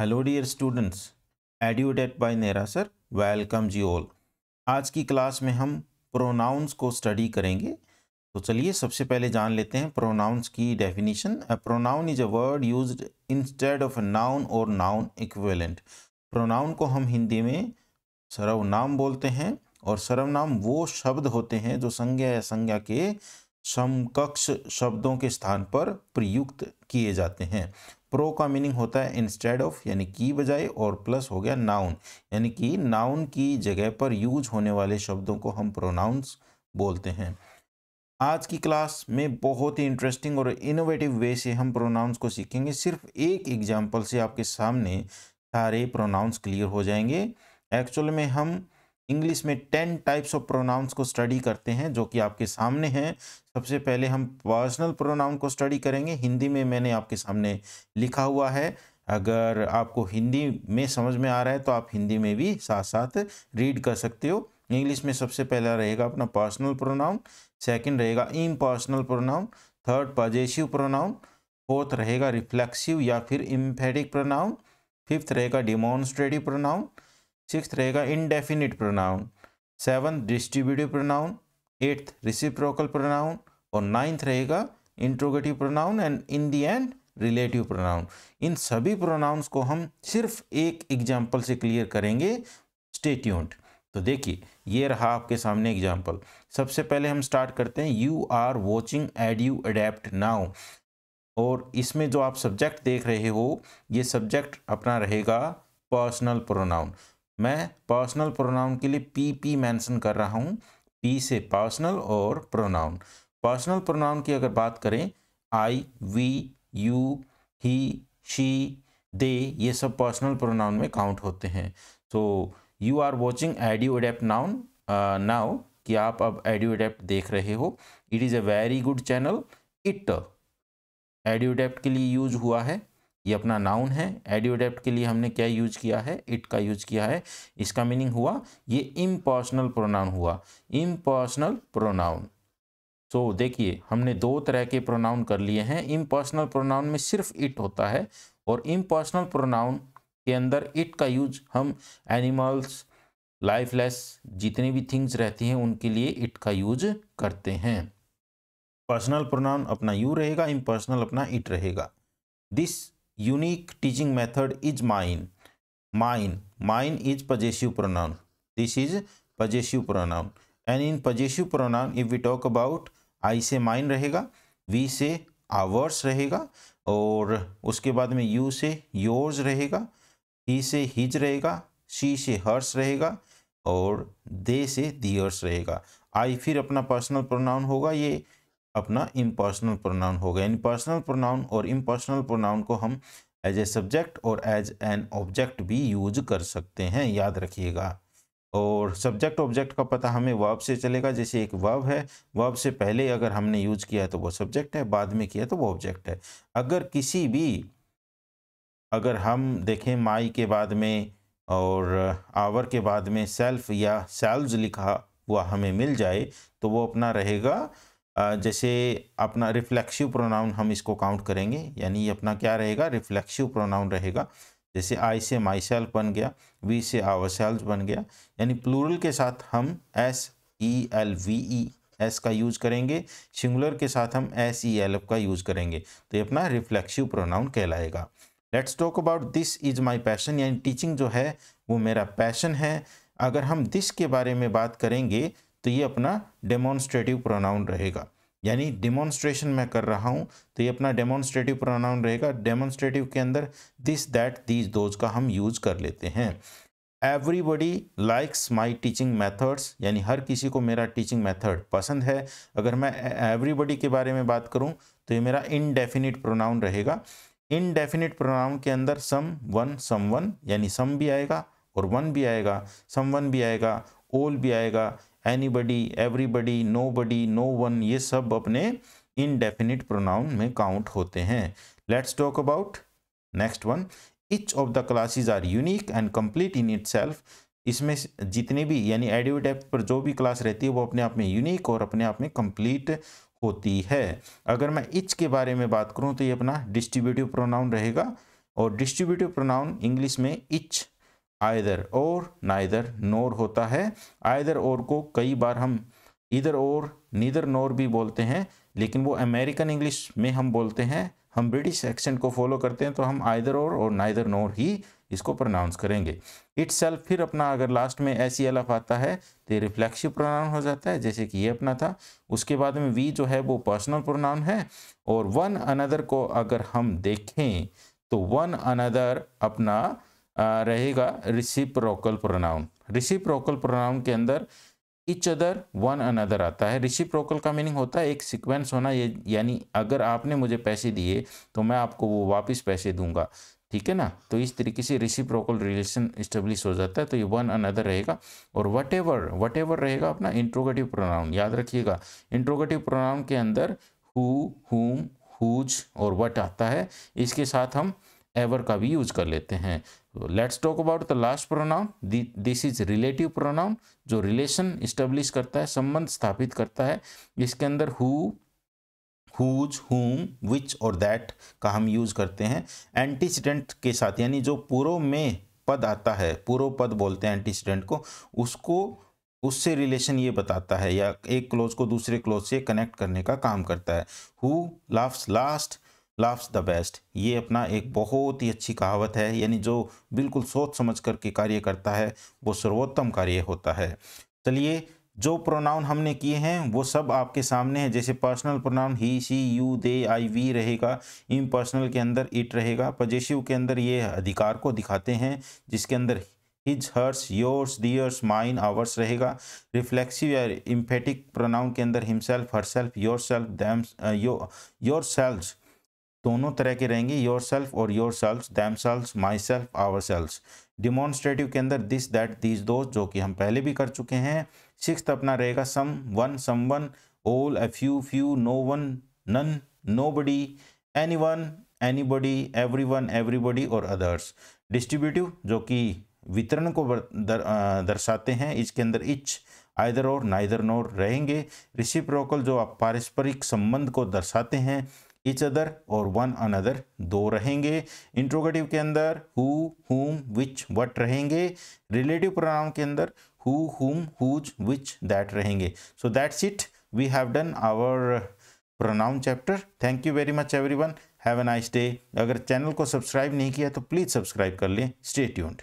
Hello dear students एड्यूडेट by नेरा sir welcome जी all आज की क्लास में हम प्रोनाउंस को स्टडी करेंगे। तो चलिए सबसे पहले जान लेते हैं प्रोनाउंस की definition a pronoun is a word used instead of a noun और नाउन इक्विवेलेंट प्रोनाउन को हम हिंदी में सर्वनाम बोलते हैं और सर्वनाम वो शब्द होते हैं जो संज्ञा या संज्ञा के समकक्ष शब्दों के स्थान पर प्रयुक्त किए जाते हैं। प्रो का मीनिंग होता है इंस्टेड ऑफ़ यानी की बजाय और प्लस हो गया नाउन यानी कि नाउन की जगह पर यूज़ होने वाले शब्दों को हम प्रोनाउंस बोलते हैं। आज की क्लास में बहुत ही इंटरेस्टिंग और इनोवेटिव वे से हम प्रोनाउंस को सीखेंगे। सिर्फ़ एक एग्ज़ाम्पल से आपके सामने सारे प्रोनाउंस क्लियर हो जाएँगे। एक्चुअल में हम इंग्लिश में टेन टाइप्स ऑफ़ प्रोनाउंस को स्टडी करते हैं, जो कि आपके सामने हैं। सबसे पहले हम पर्सनल प्रोनाउन को स्टडी करेंगे। हिंदी में मैंने आपके सामने लिखा हुआ है। अगर आपको हिंदी में समझ में आ रहा है तो आप हिंदी में भी साथ साथ रीड कर सकते हो। इंग्लिश में सबसे पहला रहेगा अपना पर्सनल प्रोनाउन सेकंड रहेगा impersonal pronoun third possessive pronoun fourth रहेगा रिफ्लेक्सिव या फिर इम्फेटिक प्रोनाउन फिफ्थ रहेगा डिमॉन्स्ट्रेटिव प्रोनाउन सिक्स रहेगा indefinite pronoun seven distributive pronoun eighth reciprocal pronoun और नाइन्थ रहेगा interrogative pronoun and in the end relative pronoun इन सभी pronouns को हम सिर्फ़ एक एग्ज़ाम्पल से क्लियर करेंगे स्टेट्यूंट तो देखिए, ये रहा आपके सामने एग्ज़ाम्पल सबसे पहले हम स्टार्ट करते हैं you are watching Eduadept now और इसमें जो आप सब्जेक्ट देख रहे हो, ये सब्जेक्ट अपना रहेगा पर्सनल प्रोनाउन मैं पर्सनल प्रोनाउन के लिए पी पी मैंसन कर रहा हूँ। पी से पर्सनल और प्रोनाउन पर्सनल प्रोनाउन की अगर बात करें I we you he she they ये सब पर्सनल प्रोनाउन में काउंट होते हैं। So you are watching Eduadept noun now कि आप अब एडियो अडेप्ट देख रहे हो। It is a very good channel it Eduadept के लिए यूज़ हुआ है। ये अपना नाउन है। एडियोडेप्ट के लिए हमने क्या यूज़ किया है? इट का यूज़ किया है। इसका मीनिंग हुआ, ये इम्पर्सनल प्रोनाउन हुआ। इम्पर्सनल प्रोनाउन सो देखिए, हमने दो तरह के प्रोनाउन कर लिए हैं। इम्पर्सनल प्रोनाउन में सिर्फ़ इट होता है और इम्पर्सनल प्रोनाउन के अंदर इट का यूज़ हम एनिमल्स लाइफलेस जितने भी थिंग्स रहती हैं, उनके लिए इट का यूज़ करते हैं। पर्सनल प्रोनाउन अपना यू रहेगा इम्पर्सनल अपना इट रहेगा। This unique teaching method is mine mine mine is possessive pronoun this is possessive pronoun and in possessive pronoun if we talk about I से mine रहेगा we से hours रहेगा, और उसके बाद में यू से योर्स रहेगा ही से हिज रहेगा सी से हर्स रहेगा, और दे से दियर्स रहेगा। आई फिर अपना पर्सनल प्रोनाउन होगा ये अपना इम्पर्सनल प्रोनाउन होगा। इन पर्सनल प्रोनाउन और इम्पर्सनल प्रोनाउन को हम एज ए सब्जेक्ट और एज एन ऑब्जेक्ट भी यूज़ कर सकते हैं, याद रखिएगा। और सब्जेक्ट ऑब्जेक्ट का पता हमें वर्ब से चलेगा, जैसे एक वर्ब है वर्ब से पहले अगर हमने यूज़ किया तो वो सब्जेक्ट है, बाद में किया तो वो ऑब्जेक्ट है। अगर किसी भी, अगर हम देखें माई के बाद में और आवर के बाद में सेल्फ या सेल्व्स लिखा हुआ हमें मिल जाए तो वो अपना रहेगा जैसे अपना रिफ्लेक्सिव प्रोनाउन हम इसको काउंट करेंगे, यानी अपना क्या रहेगा? रिफ्लेक्सिव प्रोनाउन रहेगा। जैसे आई से माई सेल्फ बन गया वी से आवर सेल्फ बन गया, यानी प्लूरल के साथ हम S E L V E S का यूज़ करेंगे। सिंगुलर के साथ हम एस ई एल एफ़ का यूज़ करेंगे। तो ये अपना रिफ्लेक्सिव प्रोनाउन कहलाएगा। Let's talk about this is my passion यानी टीचिंग जो है, वो मेरा पैशन है। अगर हम दिस के बारे में बात करेंगे तो ये अपना डेमोन्स्ट्रेटिव प्रोनाउन रहेगा। यानी डिमॉन्स्ट्रेशन मैं कर रहा हूँ तो ये अपना डेमोन्स्ट्रेटिव प्रोनाउन रहेगा। डेमोन्स्ट्रेटिव के अंदर दिस दैट दीज दोज का हम यूज़ कर लेते हैं। Everybody likes my teaching methods यानी हर किसी को मेरा टीचिंग मैथड पसंद है। अगर मैं एवरीबडी के बारे में बात करूँ तो ये मेरा इनडेफिनिट प्रोनाउन रहेगा। इनडेफिनिट प्रोनाउन के अंदर सम वन सम वन यानी सम भी आएगा और वन भी आएगा सम वन भी आएगा ओल भी आएगा। Anybody everybody nobody no one ये सब अपने इनडेफिनिट प्रोनाउन में काउंट होते हैं। Let's talk about next one each of the classes are unique and complete in it इसमें जितने भी, यानी एडियोडेप्थ पर जो भी क्लास रहती है, वो अपने आप में यूनिक और अपने आप में कंप्लीट होती है। अगर मैं इच के बारे में बात करूँ तो ये अपना डिस्ट्रीब्यूटिव प्रोनाउन रहेगा। और डिस्ट्रीब्यूटिव प्रोनाउन इंग्लिश में इच आयदर और नाइदर नोर होता है। आयदर और को कई बार हम इधर और नीदर नोर भी बोलते हैं, लेकिन वो अमेरिकन इंग्लिश में हम बोलते हैं। हम ब्रिटिश एक्सेंट को फॉलो करते हैं तो हम आयदर और और नाइदर नोर ही इसको प्रोनाउंस करेंगे। इट सेल्फ फिर अपना अगर लास्ट में ऐसी एलफ आता है तो रिफ्लेक्सिव प्रोनाउन हो जाता है, जैसे कि ये अपना था। उसके बाद में वी जो है वो पर्सनल प्रोनाउन है, और वन अनदर को अगर हम देखें तो वन अनदर अपना रहेगा रिसिप्रोकल प्रोनाउन रिसिप्रोकल प्रोनाउन के अंदर इच अदर वन अनदर आता है। रिसिप्रोकल का मीनिंग होता है, एक सीक्वेंस होना, ये यानी अगर आपने मुझे पैसे दिए तो मैं आपको वो वापस पैसे दूँगा। ठीक है ना? तो इस तरीके से रिसिप्रोकल रिलेशन इस्टेब्लिश हो जाता है तो ये वन अनदर रहेगा। और वट एवर वट एवर रहेगा अपना इंट्रोगेटिव प्रोनाउन याद रखिएगा। इंट्रोगेटिव प्रोनाउन के अंदर हु हुम हुज और वट आता है। इसके साथ हम एवर का भी यूज़ कर लेते हैं। Let's talk about the last pronoun this is relative pronoun जो रिलेशन इस्टेब्लिश करता है, संबंध स्थापित करता है। इसके अंदर हु हुज हुम विच और दैट का हम यूज़ करते हैं। एंटीसीडेंट के साथ, यानी जो पूर्व में पद आता है, पूर्व पद बोलते हैं एंटीसीडेंट को, उसको, उससे रिलेशन ये बताता है या एक क्लोज को दूसरे क्लोज से कनेक्ट करने का काम करता है। Who laughs last laughs the best ये अपना एक बहुत ही अच्छी कहावत है, यानी जो बिल्कुल सोच समझ करके कार्य करता है, वो सर्वोत्तम कार्य होता है। चलिए, जो प्रोनाउन हमने किए हैं, वो सब आपके सामने है। जैसे personal pronoun he she you they I we रहेगा। इन पर्सनल के अंदर इट रहेगा। पजेसिव के अंदर ये अधिकार को दिखाते हैं, जिसके अंदर his hers yours theirs mine ours रहेगा। रिफ्लेक्सिव या इम्फेटिक प्रोनाउन के अंदर himself herself yourself them yourself दोनों तरह के रहेंगे योर सेल्फ और yourself themself myself ourself demonstrative के अंदर दिस दैट दिस दो जो कि हम पहले भी कर चुके हैं। सिक्स अपना रहेगा सम one someone all a few few no one none nobody anyone anybody everyone everybody और अदर्स डिस्ट्रीब्यूटिव जो कि वितरण को दर, दर्शाते हैं इसके अंदर इच आइदर और नाइदर नोर रहेंगे। रिसिप्रोकल जो आप पारस्परिक संबंध को दर्शाते हैं इच अदर और वन अनदर दो रहेंगे। इंट्रोगेटिव के अंदर हु हुम विच वट रहेंगे। रिलेटिव प्रोनाउन के अंदर who whom whose which that रहेंगे। So that's it we have done our pronoun chapter thank you very much everyone have a nice day अगर channel को subscribe नहीं किया तो please subscribe कर लें। Stay tuned